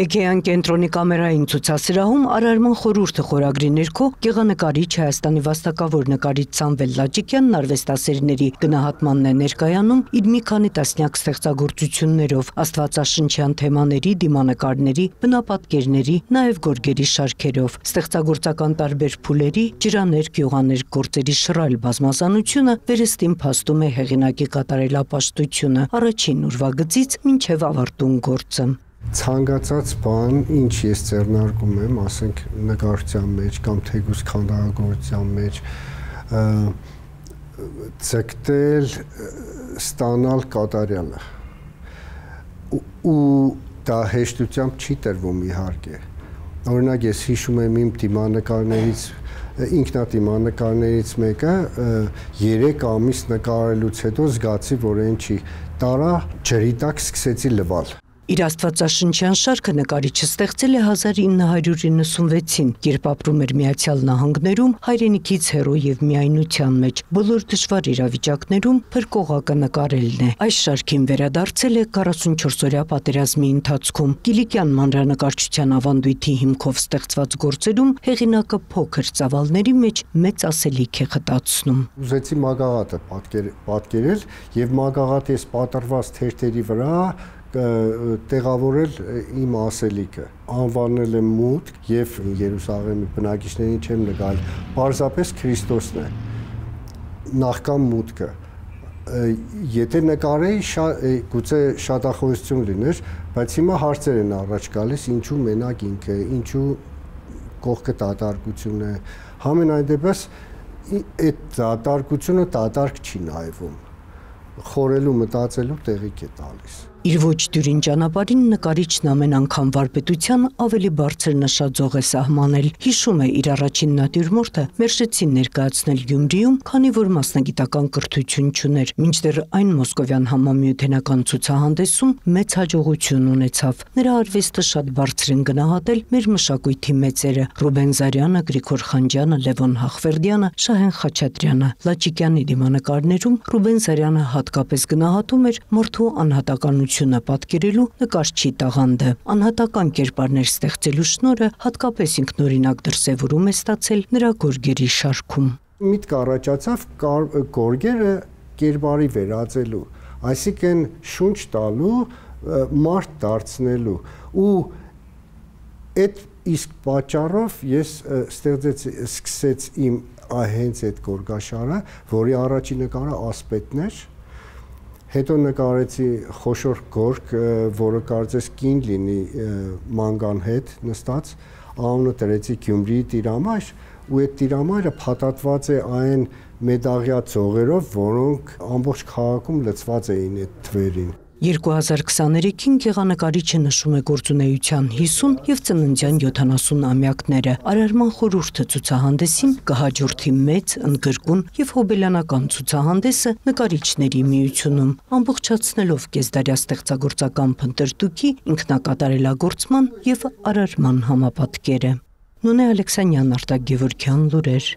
Թեքեյան կենտրոնի կամերային ցուցասրահում Արարման խորհուրդը խորագրի ներքո գեղանկարիչ Հայաստանի վաստակավոր նկարիչ Սամվել Լաչիկյանն արվեստասերների գնահատմանն է ներկայանում իր մի քանի տասնյակ ստեղծագործություններով աստվածաշնչյան թեմաների, դիմանկարների, բնապատկերների, նաև գորգերի շարքերով։ Ստեղծագործական տարբեր փուլերի, ջրաներ, գյուղաներ գործերի շռայլ բազմազանությունը վերստին փաստում է հեղինակի կատարելապաշտությունը առաջին ուրվագծից մինչև ավարտուն գործը ցանկացած բան, ինչ ես ձեռնարկում եմ, ասենք նկարչության մեջ կամ թեգուս քանդակագործության մեջ ցեկտել ստանալ կատարյալը ու դա հեշտությամբ չի տրվում իհարկե օրինակ ես հիշում եմ իմ դիմանկարներից ինքնադիմանկարներից մեկը 3 ամիս նկարելուց հետո զգացի որ այն չի տարա ջրի տակ սկսեցի լվալ Իր Աստվածաշնչյան շարքը նկարիչը ստեղծել է 1996-ին, երբ ապրում էր Միացյալ Նահանգներում հայրենիքից հեռու եւ միայնության մեջ։ Բոլոր դժվար իրավիճակներում փրկողակը նկարելն է։ Այս շարքին վերադարձել է 44-օրյա պատերազմի ընթացքում։ Կիլիկյան մանրանկարչության ավանդույթի հիմքով ստեղծված գործերում հեղինակը փոքր ծավալների մեջ մեծ ասելիք է խտացնում։ Ուզեցի մագաղատը պատկերել եւ մագաղատի այս պատրված թերթերի վրա տեղավորել իմ ասելիքը. Անվանել եմ մուտք եւ Երուսաղեմի բնակիչներին չեմ նկարել պարզապես Քրիստոսն է նախքան մուտքը եթե նկարեի շատ գուցե շատախոսություն լիներ բայց հիմա հարցեր են առաջ գալիս ինչու մենակ ինքը ինչու կողքը դատարկություն է համենայն դեպս այդ դատարկությունը դատարկ չի նայվում խորելու մտածելու տեղիք է տալիս Իր ոչ դյուրին ճանապարհին նկարիչն ամեն անգամ վարպետության ավելի բարձր նշաձող է սահմանել։ Հիշում է իր առաջին նատյուրմորտը Մերշեցին ներկայացնել Գյումրիում, քանի որ մասնագիտական կրթություն չուներ, մինչդեռ այն Մոսկովյան համամիութենական ցուցահանդեսում մեծ հաջողություն ունեցավ։ Նրա արվեստը շատ բարձր են գնահատել մեր մշակույթի մեծերը՝ Ռուբեն Զարյանը, Գրիգոր Խանջյանը, Լևոն Հախվերդյանը, Շահեն Խաչատրյանը։ Լաչիկյանի դիմանկարներում Ռուբեն Զարյանը հատկապես գնահատում էր մարդու անհատականությունը պատմությունը պատկերելու նկարչի տաղանդը։ Անհատական կերպարներ ստեղծելու շնորհը հատկապես ինքնորինակ դրսևորում է ստացել նրա գորգերի շարքում։ Միտք առաջացավ գորգերը կերպարի վերածելու, այսինքն շունչ տալու, մարդ դարձնելու ու այդ իսկ պատճառով ես ստեղծեցի սկսեց իմ հենց այդ գորգաշարը, որի առաջին նկարը ասպետն էր, Հետո նկարեցի խոշոր գորգ, որը կարծես կին լինի մանգան հետ նստած, անունը դրեցի Գյումրիի տիրամայր, ու այդ տիրամայրը փաթաթված է այն մեդաղյա ծողերով, որոնք ամբողջ քաղաքում լցված էին այդ թվերին։ 2023-ին գեղանկարիչը նշում է գործունեության 50 եւ ծննդյան 70 ամյակները։ Արարման խորհուրդը ցուցահանդեսին կհաջորդի մեծ, ընդգրկուն եւ հոբելյանական ցուցահանդեսը նկարիչների միությունում, ամբողջացնելով կեսդարյա ստեղծագործական փնտրտուքի ինքնակատարելագործման եւ արարման համապատկերը։ Նունե Ալեքսանյան, Արտակ Գևորգյան, լուրեր։